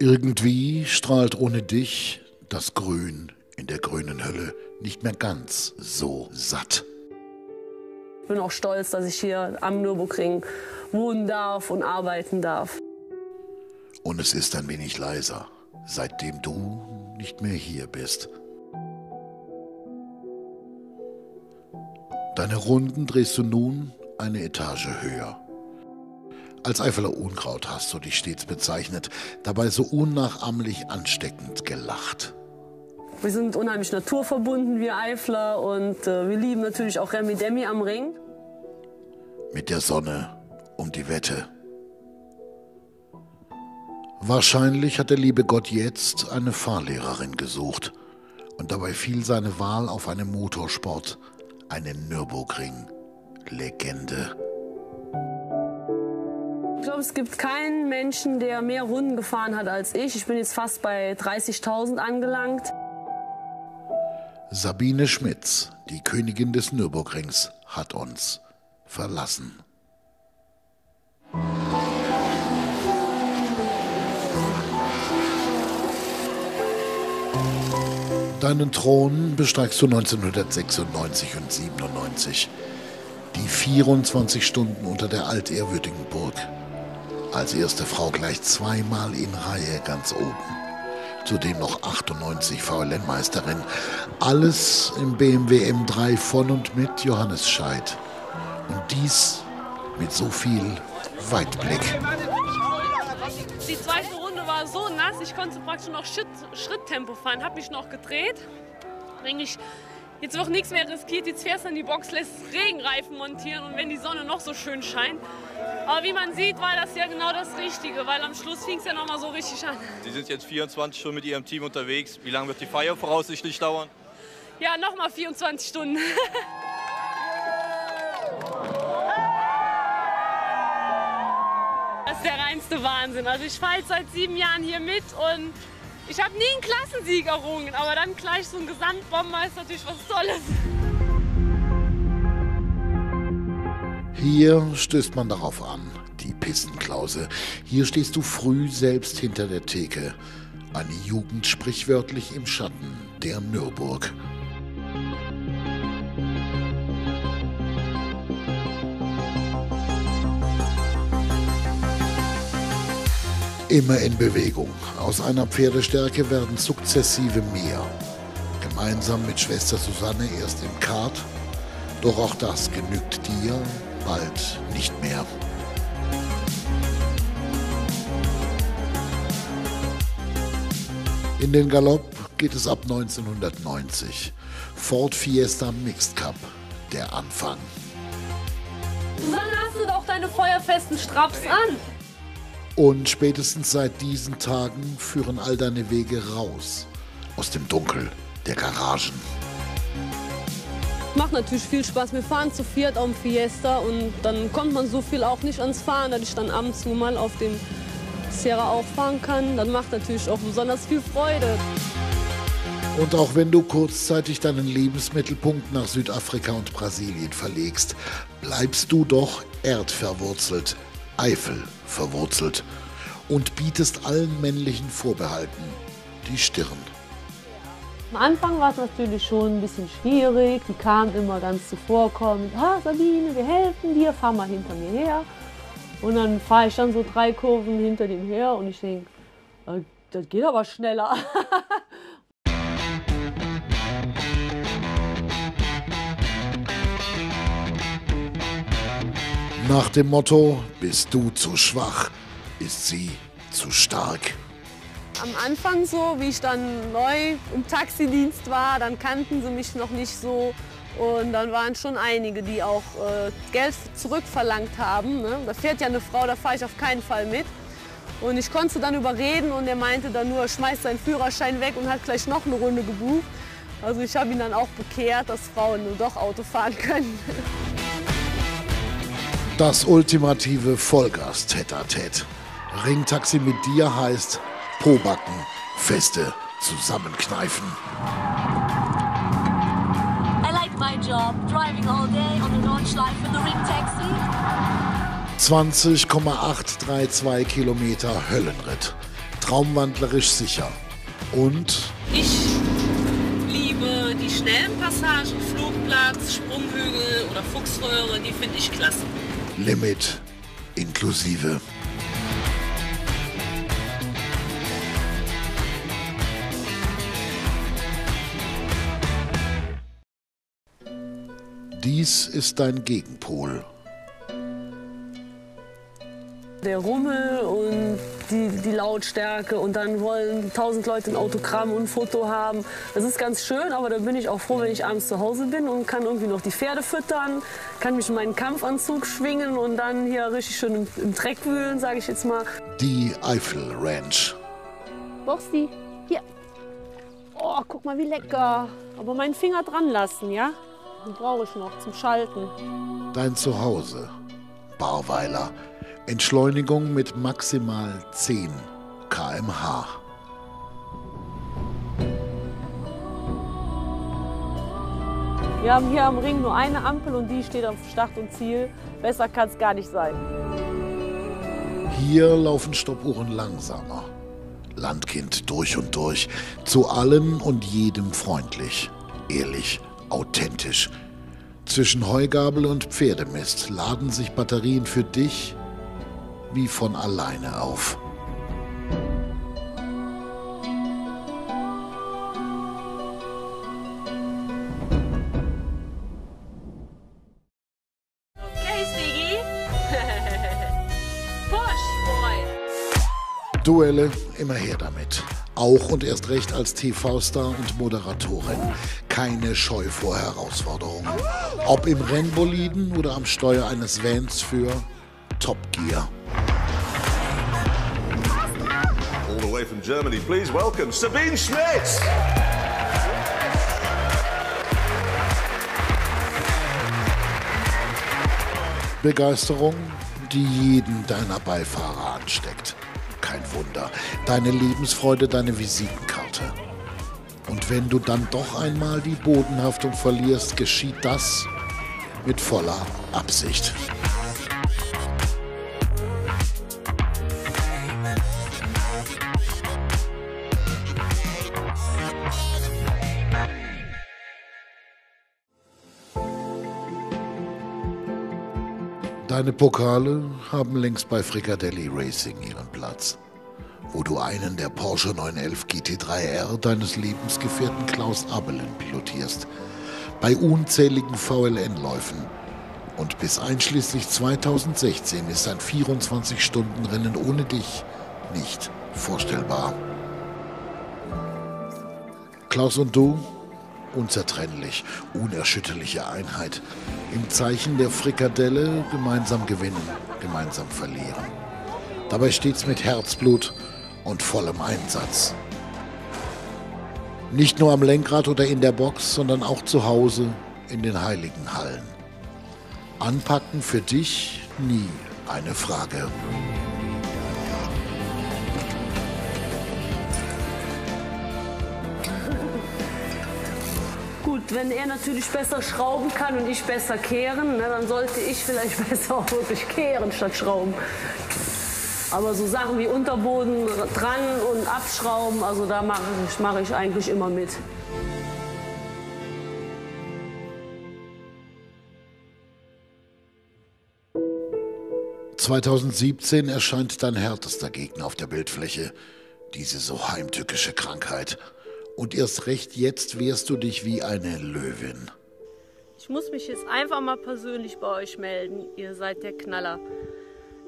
Irgendwie strahlt ohne dich das Grün in der grünen Hölle nicht mehr ganz so satt. Ich bin auch stolz, dass ich hier am Nürburgring wohnen darf und arbeiten darf. Und es ist ein wenig leiser, seitdem du nicht mehr hier bist. Deine Runden drehst du nun eine Etage höher. Als Eifeler Unkraut hast du dich stets bezeichnet, dabei so unnachahmlich ansteckend gelacht. Wir sind unheimlich naturverbunden, wir Eifler, und äh, wir lieben natürlich auch Remi Demi am Ring. Mit der Sonne um die Wette. Wahrscheinlich hat der liebe Gott jetzt eine Fahrlehrerin gesucht. Und dabei fiel seine Wahl auf einen Motorsport, einen Nürburgring-Legende. Glaube, es gibt keinen Menschen, der mehr Runden gefahren hat als ich. Ich bin jetzt fast bei 30.000 angelangt. Sabine Schmitz, die Königin des Nürburgrings, hat uns verlassen. Deinen Thron besteigst du 1996 und 97. Die 24 Stunden unter der altehrwürdigen Burg. Als erste Frau gleich zweimal in Reihe ganz oben. Zudem noch 98 VLN-Meisterin. Alles im BMW M3 von und mit Johannes Scheid. Und dies mit so viel Weitblick. Die zweite Runde war so nass, ich konnte praktisch noch Schritt, Schritttempo fahren, habe mich noch gedreht. Eigentlich jetzt noch nichts mehr riskiert, jetzt fährst du in die Box, lässt Regenreifen montieren und wenn die Sonne noch so schön scheint. Aber wie man sieht, war das ja genau das Richtige, weil am Schluss fing es ja noch mal so richtig an. Sie sind jetzt 24 Stunden mit Ihrem Team unterwegs. Wie lange wird die Feier voraussichtlich dauern? Ja, noch mal 24 Stunden. Das ist der reinste Wahnsinn. Also ich fahre jetzt seit sieben Jahren hier mit und ich habe nie einen Klassensieg errungen, aber dann gleich so ein Gesamtbomber ist natürlich was Tolles. Hier stößt man darauf an, die Pissenklause. Hier stehst du früh selbst hinter der Theke. Eine Jugend sprichwörtlich im Schatten der Nürburg. Immer in Bewegung. Aus einer Pferdestärke werden sukzessive mehr. Gemeinsam mit Schwester Susanne erst im Kart. Doch auch das genügt dir bald nicht mehr. In den Galopp geht es ab 1990. Ford Fiesta Mixed Cup, der Anfang. Dann hast du doch deine feuerfesten Straps an. Und spätestens seit diesen Tagen führen all deine Wege raus aus dem Dunkel der Garagen. Macht natürlich viel Spaß. Wir fahren zu viert auf dem Fiesta und dann kommt man so viel auch nicht ans Fahren, dass ich dann ab und zu mal auf dem Sierra auch fahren kann. Dann macht natürlich auch besonders viel Freude. Und auch wenn du kurzzeitig deinen Lebensmittelpunkt nach Südafrika und Brasilien verlegst, bleibst du doch erdverwurzelt, Eifel verwurzelt und bietest allen männlichen Vorbehalten die Stirn. Am Anfang war es natürlich schon ein bisschen schwierig. Die kamen immer ganz zuvorkommend. Ah, Sabine, wir helfen dir, fahr mal hinter mir her. Und dann fahre ich dann so drei Kurven hinter dem her und ich denke, äh, das geht aber schneller. Nach dem Motto, bist du zu schwach, ist sie zu stark. Am Anfang so, wie ich dann neu im Taxidienst war, dann kannten sie mich noch nicht so. Und dann waren schon einige, die auch äh, Geld zurückverlangt haben. Ne? Da fährt ja eine Frau, da fahre ich auf keinen Fall mit. Und ich konnte dann überreden und er meinte dann nur, schmeißt seinen Führerschein weg und hat gleich noch eine Runde gebucht. Also ich habe ihn dann auch bekehrt, dass Frauen nur doch Auto fahren können. Das ultimative Vollgas tête Ringtaxi mit dir heißt Pobacken, Feste zusammenkneifen. I like my job, driving all day on the Nordschleife in the ring taxi. 20,832 Kilometer Höllenritt. traumwandlerisch sicher. Und Ich liebe die schnellen Passagen, Flugplatz, Sprunghügel oder Fuchsröhre, die finde ich klasse. Limit inklusive. Dies ist dein Gegenpol. Der Rummel und die, die Lautstärke und dann wollen tausend Leute ein Autogramm und ein Foto haben. Das ist ganz schön, aber da bin ich auch froh, wenn ich abends zu Hause bin und kann irgendwie noch die Pferde füttern, kann mich in meinen Kampfanzug schwingen und dann hier richtig schön im, im Dreck wühlen, sage ich jetzt mal. Die Eifel Ranch. Borsti, hier. Oh, guck mal, wie lecker. Aber meinen Finger dran lassen, ja? Den brauche ich noch zum Schalten. Dein Zuhause. Barweiler. Entschleunigung mit maximal 10 km/h. Wir haben hier am Ring nur eine Ampel und die steht auf Start und Ziel. Besser kann es gar nicht sein. Hier laufen Stoppuhren langsamer. Landkind durch und durch. Zu allem und jedem freundlich. Ehrlich, authentisch. Zwischen Heugabel und Pferdemist laden sich Batterien für dich wie von alleine auf. Duelle, immer her damit. Auch und erst recht als TV-Star und Moderatorin. Keine Scheu vor Herausforderungen. Ob im Rennboliden oder am Steuer eines Vans für Top Gear. All the way from Germany, please welcome Sabine Schmitz. Begeisterung, die jeden deiner Beifahrer ansteckt. Kein Wunder. Deine Lebensfreude, deine Visitenkarte. Und wenn du dann doch einmal die Bodenhaftung verlierst, geschieht das mit voller Absicht. Deine Pokale haben längst bei Fricadelli Racing ihren Platz, wo du einen der Porsche 911 GT3R deines Lebensgefährten Klaus Abelin pilotierst, bei unzähligen VLN-Läufen und bis einschließlich 2016 ist ein 24-Stunden-Rennen ohne dich nicht vorstellbar. Klaus und du, unzertrennlich, unerschütterliche Einheit. Im Zeichen der Frikadelle gemeinsam gewinnen, gemeinsam verlieren. Dabei stets mit Herzblut und vollem Einsatz. Nicht nur am Lenkrad oder in der Box, sondern auch zu Hause in den heiligen Hallen. Anpacken für dich nie eine Frage. Wenn er natürlich besser schrauben kann und ich besser kehren, ne, dann sollte ich vielleicht besser auch wirklich kehren statt schrauben. Aber so Sachen wie Unterboden dran und abschrauben, also da mache ich, mache ich eigentlich immer mit. – 2017 erscheint dein härtester Gegner auf der Bildfläche, diese so heimtückische Krankheit. Und erst recht jetzt wehrst du dich wie eine Löwin. Ich muss mich jetzt einfach mal persönlich bei euch melden. Ihr seid der Knaller.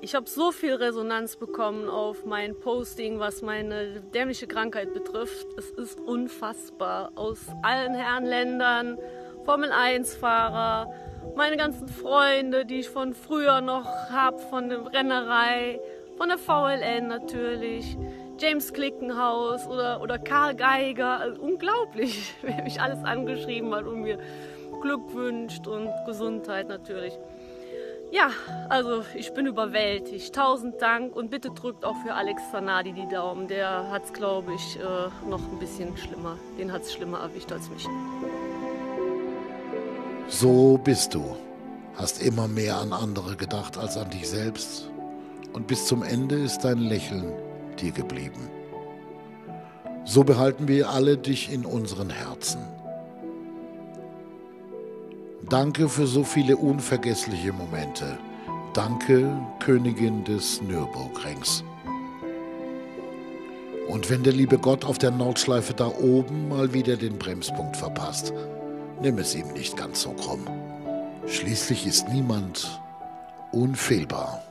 Ich habe so viel Resonanz bekommen auf mein Posting, was meine dämliche Krankheit betrifft. Es ist unfassbar. Aus allen Herrenländern, Formel 1-Fahrer, meine ganzen Freunde, die ich von früher noch habe, von der Rennerei, von der VLN natürlich, James Klickenhaus oder, oder Karl Geiger. Also unglaublich, wer mich alles angeschrieben hat und mir Glück wünscht und Gesundheit natürlich. Ja, also ich bin überwältigt. Tausend Dank und bitte drückt auch für Alex Zanardi die Daumen. Der hat es, glaube ich, äh, noch ein bisschen schlimmer. Den hat es schlimmer erwischt als mich. So bist du. Hast immer mehr an andere gedacht als an dich selbst. Und bis zum Ende ist dein Lächeln dir geblieben. So behalten wir alle dich in unseren Herzen. Danke für so viele unvergessliche Momente. Danke, Königin des Nürburgrings. Und wenn der liebe Gott auf der Nordschleife da oben mal wieder den Bremspunkt verpasst, nimm es ihm nicht ganz so krumm. Schließlich ist niemand unfehlbar.